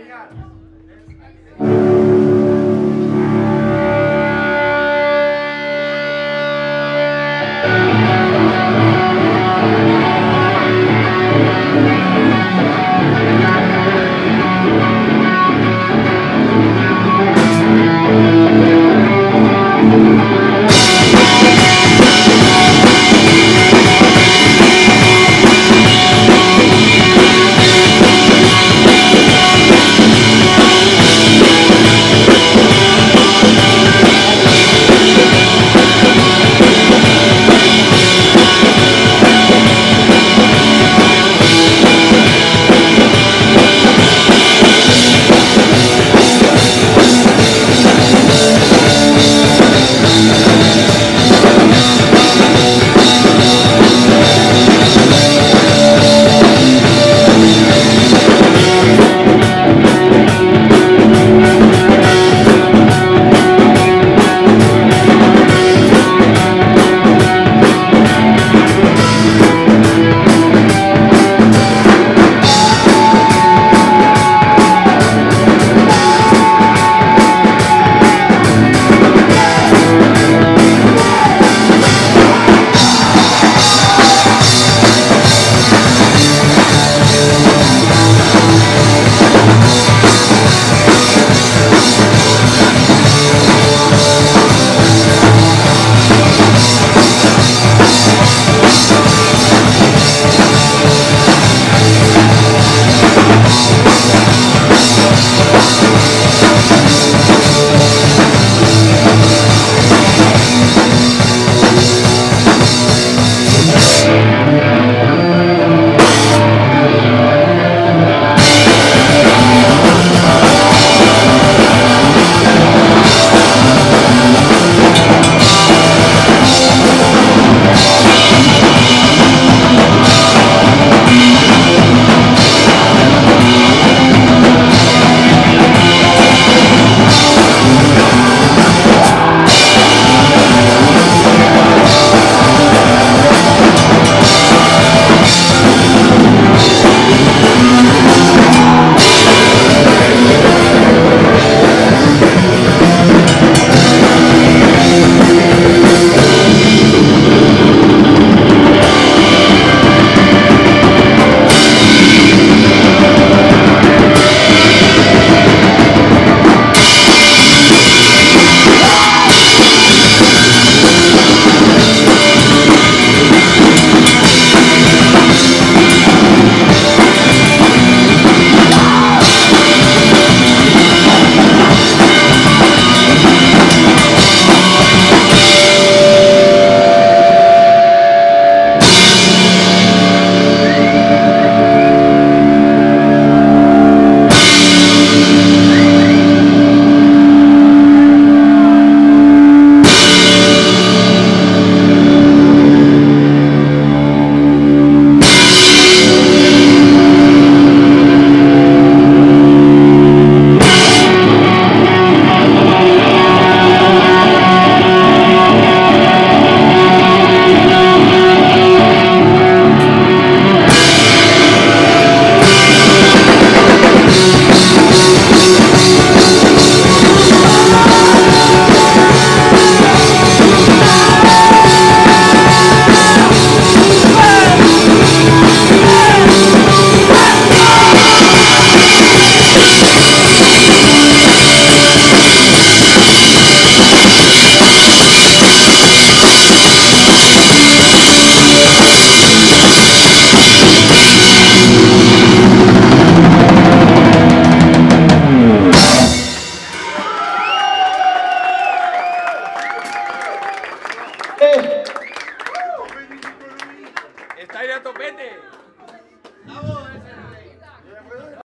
Obrigado.